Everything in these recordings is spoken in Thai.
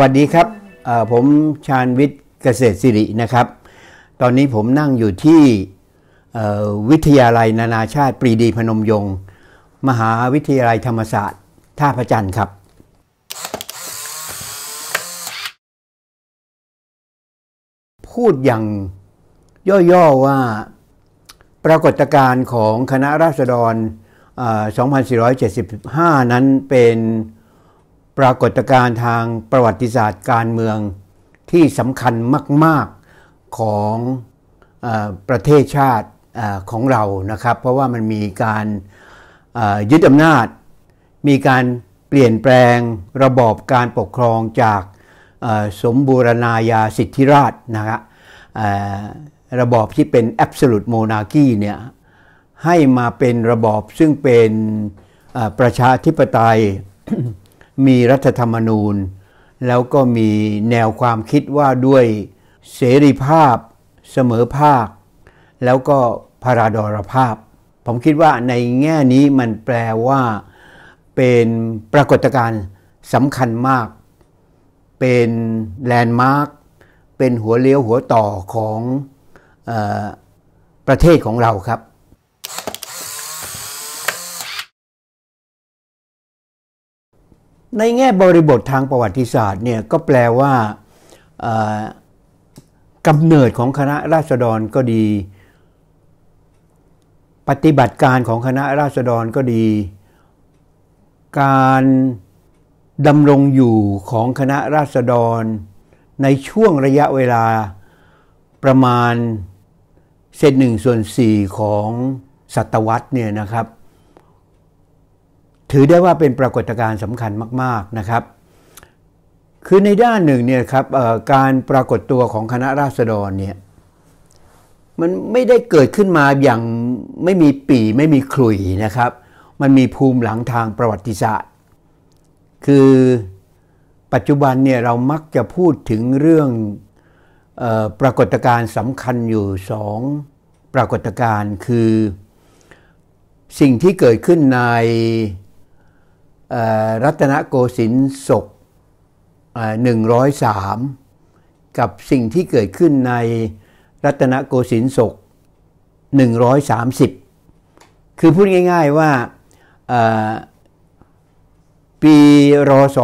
วัสดีครับผมชาญวิทย์เกษตรสิรินะครับ ตอนนี้ผมนั่งอยู่ที่วิทยาลัยนานาชาติปรีดีพนมยงค์มหาวิทยาลัยธรรมศาสตร์ท่าพระจันทร์ครับ พูดอย่างย่อ ๆ ว่าปรากฏการณ์ของคณะราษฎร 2475 นั้นเป็น ปรากฏการณ์ทางประวัติศาสตร์การเมืองที่สำคัญมาก ๆของอประเทศชาติอของเรานะครับ เพราะว่ามันมีการยึดอำนาจ มีการเปลี่ยนแปลงระบอบการปกครองจากสมบูรณาญาสิทธิราชนะครับระบอบที่เป็น absolute monarchy เนี่ยให้มาเป็นระบอบซึ่งเป็นประชาธิปไตย มีรัฐธรรมนูญ แล้วก็มีแนวความคิดว่าด้วยเสรีภาพ เสมอภาค แล้วก็พาราดรภาพ ผมคิดว่าในแง่นี้มันแปลว่า เป็นปรากฏการณ์สำคัญมาก เป็นแลนด์มาร์กเป็นหัวเลี้ยวหัวต่อของอประเทศของเราครับ ในแง่บริบททางประวัติศาสตร์เนี่ยก็แปลว่ากำเนิดของคณะราษฎรก็ดี ปฏิบัติการของคณะราษฎรก็ดี การดำรงอยู่ของคณะราษฎร ในช่วงระยะเวลาประมาณเศษหนึ่งส่วนสี่ของศตวรรษเนี่ยนะครับ ถือได้ว่าเป็นปรากฏการณ์สำคัญมาก ๆนะครับ คือในด้านหนึ่งเนี่ยครับการปรากฏตัวของคณะราษฎรเนี่ยมันไม่ได้เกิดขึ้นมาอย่างไม่มีปีไม่มีคลุยนะครับ มันมีภูมิหลังทางประวัติศาสตร์ คือปัจจุบันเนี่ยเรามักจะพูดถึงเรื่องออปรากฏการณ์สำคัญอยู่สองปรากฏการณ์คือสิ่งที่เกิดขึ้นใน รัตนโกสินทร์ศก103 กับสิ่งที่เกิดขึ้นในรัตนโกสินทร์ศก 130 คือพูดง่ายๆว่าปีรศ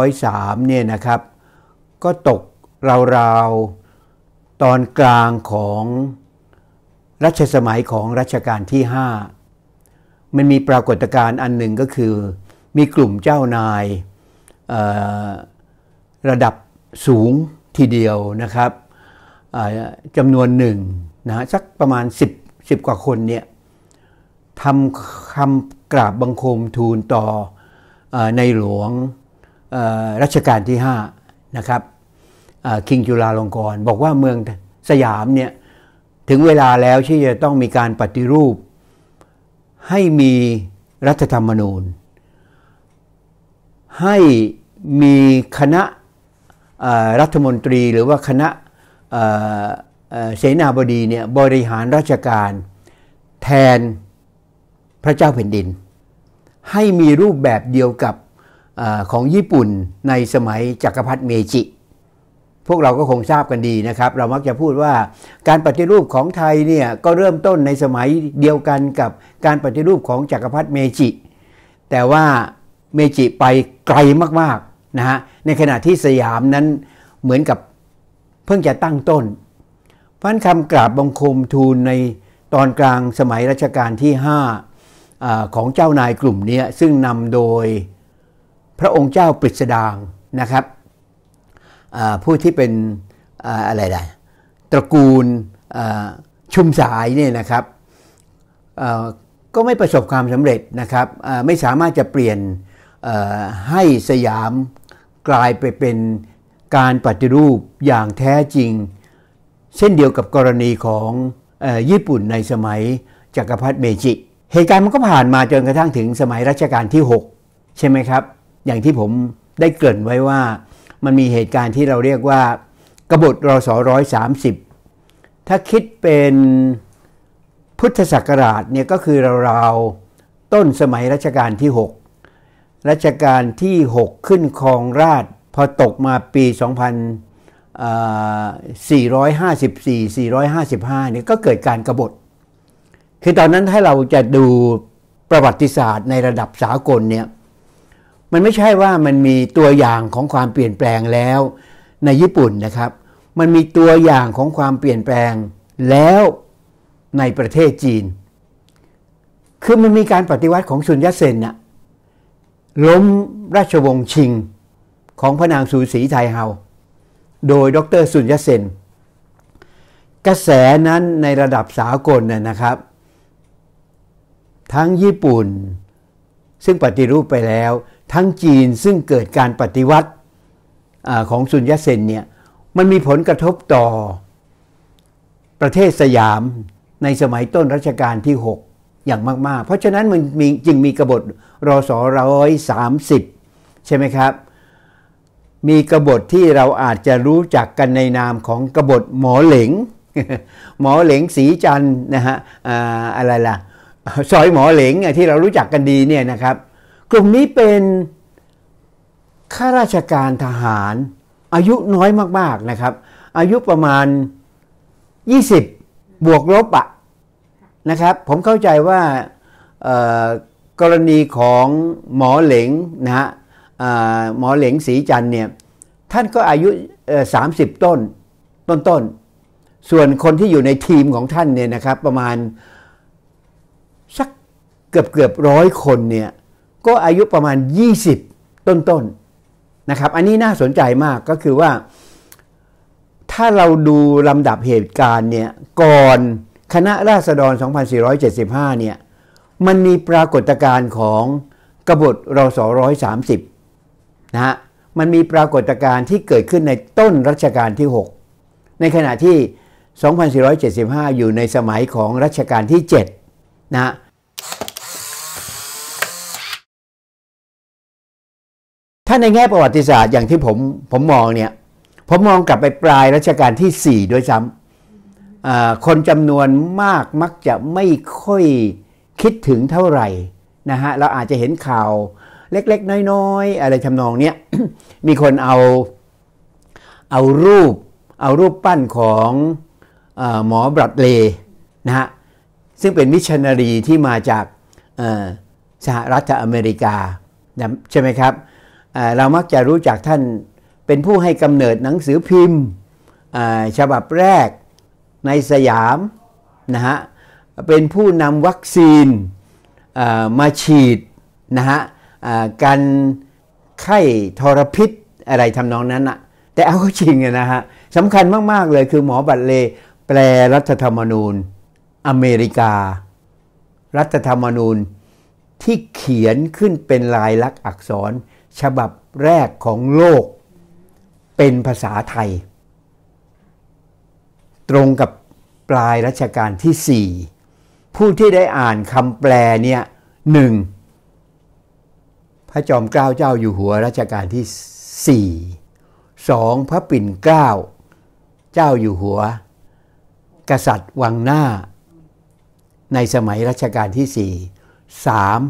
103เนี่ยนะครับ ก็ตกราวๆตอนกลางของรัชสมัยของรัชกาลที่ 5 มันมีปรากฏการณ์อันหนึ่งก็คือ มีกลุ่มเจ้านายระดับสูงทีเดียวนะครับจำนวนหนึ่งนะสักประมาณ 10 10 กว่าคนเนี่ยทำคำกราบบังคมทูลต่อในหลวงรัชกาลที่ 5 นะครับคิงจุลาลงกรณ์บอกว่าเมืองสยามเนี่ยถึงเวลาแล้วที่จะต้องมีการปฏิรูปให้มีรัฐธรรมนูญ ให้มีคณะรัฐมนตรีหรือว่าคณะเสนาบดีเนี่ยบริหารราชการแทนพระเจ้าแผ่นดิน ให้มีรูปแบบเดียวกับอของญี่ปุ่นในสมัยจักรพรรดิเมจิ พวกเราก็คงทราบกันดีนะครับ เรามักจะพูดว่าการปฏิรูปของไทยเนี่ยก็เริ่มต้นในสมัยเดียวกันกับการปฏิรูปของจักรพรรดิเมจิ แต่ว่า เมจิไปไกลมากๆนะฮะในขณะที่สยามนั้นเหมือนกับเพิ่งจะตั้งต้นพันคำกราบบังคมทูลในตอนกลางสมัยรัชกาลที่ 5อของเจ้านายกลุ่มนี้ซึ่งนำโดยพระองค์เจ้าปริศดางนะครับผู้ที่เป็นอะไรได้ตระกูลชุมสายเนี่ยนะครับก็ไม่ประสบความสำเร็จนะครับไม่สามารถจะเปลี่ยน ให้สยามกลายไปเป็นการปฏิรูปอย่างแท้จริง เช่นเดียวกับกรณีของญี่ปุ่นในสมัยจักรพรรดิเมจิ เหตุการณ์มันก็ผ่านมาจนกระทั่งถึงสมัยรัชกาลที่ 6 ใช่ไหมครับ อย่างที่ผมได้เกริ่นไว้ว่ามันมีเหตุการณ์ที่เราเรียกว่ากบฏรศร้อยสามสิบถ้าคิดเป็นพุทธศักราชเนี่ยก็คือราวๆต้นสมัยรัชกาลที่ 6 รัชกาลที่ 6 ขึ้นครองราชพอตกมาปี 2454 455เนี่ยก็เกิดการกรบฏ คือตอนนั้นถ้าเราจะดูประวัติศาสตร์ในระดับสากลเนี่ยมันไม่ใช่ว่ามันมีตัวอย่างของความเปลี่ยนแปลงแล้วในญี่ปุ่นนะครับ มันมีตัวอย่างของความเปลี่ยนแปลงแล้วในประเทศจีน คือมันมีการปฏิวัติของซุนยัตเซนน่ะ ล้มราชวงศ์ชิงของพระนางสูสีไทยเฮา โดยดรซุนยัตเซน กระแสนั้นในระดับสากลน่นะครับ ทั้งญี่ปุ่น ซึ่งปฏิรูปไปแล้ว ทั้งจีนซึ่งเกิดการปฏิวัติอของซุนยัตเซนเนี่ยมันมีผลกระทบต่อประเทศสยามในสมัยต้นรัชกาลที่ 6 อย่างมาก ๆ เพราะฉะนั้นมันมีจึงมีกบฏรอสร้อยสามสิบใช่ไหมครับ มีกบฏที่เราอาจจะรู้จักกันในนามของกบฏหมอเหลงหมอเหลงสีจันนะฮะอะไรล่ะซอยหมอเหลงที่เรารู้จักกันดีเนี่ยนะครับ กลุ่มนี้เป็นข้าราชการทหาร อายุน้อยมาก ๆ นะครับ อายุประมาณ 20 บวกลบอะ นะครับ ผมเข้าใจว่ากรณีของหมอเหลงนะฮะหมอเหลงสีจันเนี่ยท่านก็อายุ 30 ต้นต้นต้นส่วนคนที่อยู่ในทีมของท่านเนี่ยนะครับประมาณสักเกือบเกือบร้อยคนเนี่ยก็อายุประมาณ 20 ต้นต้นนะครับ อันนี้น่าสนใจมากก็คือว่า ถ้าเราดูลำดับเหตุการณ์เนี่ยก่อน คณะราษฎร 2475 เนี่ย มันมีปรากฏการณ์ของกบฏรศ130 นะฮะ มันมีปรากฏการณ์ที่เกิดขึ้นในต้นรัชกาลที่ 6 ในขณะที่ 2475 อยู่ในสมัยของรัชกาลที่ 7 นะถ้าในแง่ประวัติศาสตร์อย่างที่ผมผมมองเนี่ย ผมมองกลับไปปลายรัชกาลที่ 4 ด้วยซ้ำ คนจำนวนมากมักจะไม่ค่อยคิดถึงเท่าไหร่นะฮะเราอาจจะเห็นข่าวเล็กๆ น้อยๆ อะไรทำนองเนี้ยมีคนเอาเอารูปเอารูปปั้นของอหมอบรัดเลนะฮะซึ่งเป็นมิชชันนารีที่มาจากสหรัฐอเมริกาใช่ไหมครับเรามักจะรู้จักท่านเป็นผู้ให้กำเนิดหนังสือพิมพ์ฉบับแรก ในสยามนะฮะเป็นผู้นำวัคซีนมาฉีดนะฮะการไข้ทรพิษอะไรทำนองนั้นอะแต่เอาจริงนะฮะสำคัญมาก ๆ เลยคือหมอบัตเลแปลรัฐธรรมนูญอเมริกา รัฐธรรมนูญที่เขียนขึ้นเป็นลายลักษณ์อักษร ฉบับแรกของโลกเป็นภาษาไทย ตรงกับปลายรัชกาลที่สี่ผู้ที่ได้อ่านคำแปลเนี่ยหนึ่งพระจอมเกล้าเจ้าอยู่หัวรัชกาลที่สี่สองพระปิ่นเกล้าเจ้าอยู่หัว กษัตริย์วังหน้า ในสมัยรัชกาลที่สี่สาม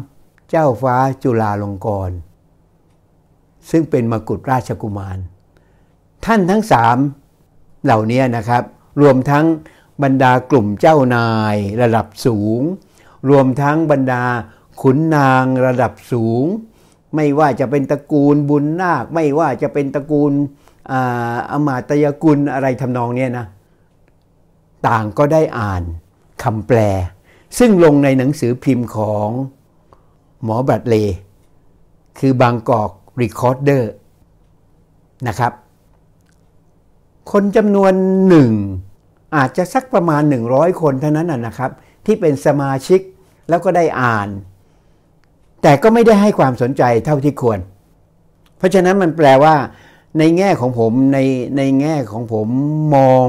เจ้าฟ้าจุฬาลงกรณ์ซึ่งเป็นมกุฎราชกุมาร ท่านทั้งสามเหล่านี้นะครับ รวมทั้งบรรดากลุ่มเจ้านายระดับสูง รวมทั้งบรรดาขุนนางระดับสูง ไม่ว่าจะเป็นตระกูลบุญนาค ไม่ว่าจะเป็นตระกูลอมาตยกุลอะไรทำนองนี้นะ ต่างก็ได้อ่านคำแปล ซึ่งลงในหนังสือพิมพ์ของหมอบรัดเลย์ คือบางกอกรีคอร์เดอร์นะครับ คนจำนวนหนึ่งอาจจะสักประมาณ 100 คนเท่านั้นนะครับ ที่เป็นสมาชิกแล้วก็ได้อ่าน แต่ก็ไม่ได้ให้ความสนใจเท่าที่ควร เพราะฉะนั้นมันแปลว่า ในแง่ของผมในในแง่ของผมมอง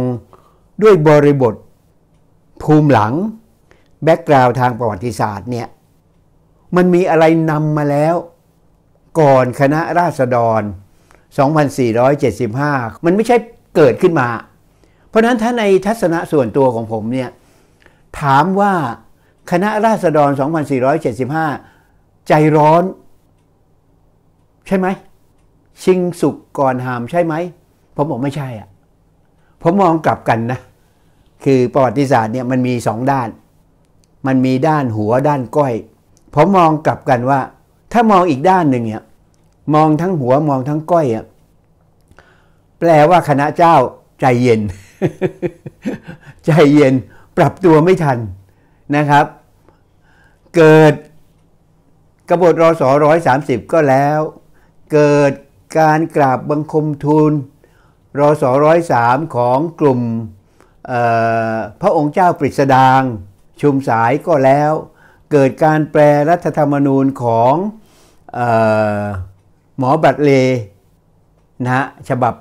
ด้วยบริบท ภูมิหลัง แบ็กกราวด์ทางประวัติศาสตร์เนี่ยมันมีอะไรนำมาแล้ว ก่อนคณะราษฎร 2475 มันไม่ใช่ เกิดขึ้นมา เพราะนั้นถ้าในทัศนะส่วนตัวของผมเนี่ยถามว่าคณะราษฎร 2475 ใจร้อน ใช่ไหม ชิงสุกก่อนหามใช่ไหม ผมบอกไม่ใช่อะ ผมมองกลับกันนะ คือประวัติศาสตร์เนี่ยมันมีสองด้าน มันมีด้านหัวด้านก้อย ผมมองกลับกันว่า ถ้ามองอีกด้านหนึ่งเนี่ย มองทั้งหัวมองทั้งก้อยอะ แปลว่าคณะเจ้าใจเย็น ใจเย็นปรับตัวไม่ทันนะครับ เกิดกบฏรอสอร้อยสามสิบก็แล้ว เกิดการกราบบังคมทูลรอสอร้อยสามของกลุ่มพระองค์เจ้าปฤษฎางค์ ชุมสายก็แล้ว เกิดการแปลรัฐธรรมนูญของออหมอบรัดเลย์นะฮะฉบับ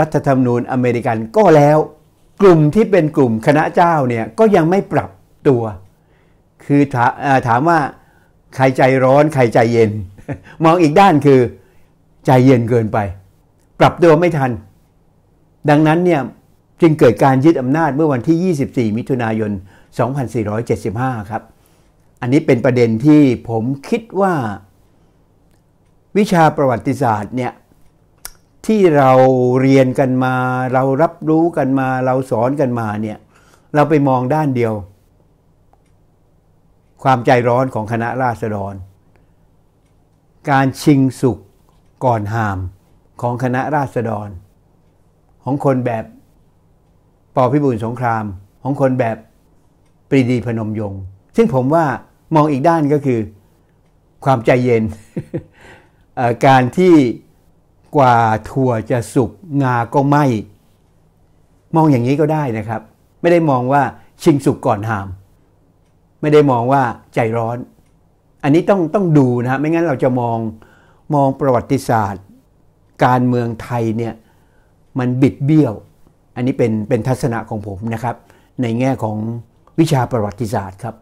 รัฐธรรมนูญอเมริกันก็แล้ว กลุ่มที่เป็นกลุ่มคณะเจ้าเนี่ยก็ยังไม่ปรับตัว คือถาถามว่าใครใจร้อนใครใจเย็น มองอีกด้านคือใจเย็นเกินไป ปรับตัวไม่ทัน ดังนั้นเนี่ยจึงเกิดการยึดอำนาจเมื่อวันที่ 24 มิถุนายน 2475 ครับ อันนี้เป็นประเด็นที่ผมคิดว่า วิชาประวัติศาสตร์เนี่ย ที่เราเรียนกันมา เรารับรู้กันมา เราสอนกันมาเนี่ยเราไปมองด้านเดียว ความใจร้อนของคณะราษฎร การชิงสุขก่อนหามของคณะราษฎร ของคนแบบปอพิบูลสงคราม ของคนแบบปรีดีพนมยงค์ซึ่งผมว่ามองอีกด้านก็คือ ความใจเย็นการที่ กว่าถั่วจะสุกงาก็ไหมมองอย่างนี้ก็ได้นะครับ ไม่ได้มองว่าชิงสุกก่อนหาม ไม่ได้มองว่าใจร้อน อันนี้ต้องต้องดูนะไม่งั้นเราจะมองมองประวัติศาสตร์ การเมืองไทยเนี่ยมันบิดเบี้ยว อันนี้เป็นเป็นทัศนะของผมนะครับ ในแง่ของวิชาประวัติศาสตร์ครับ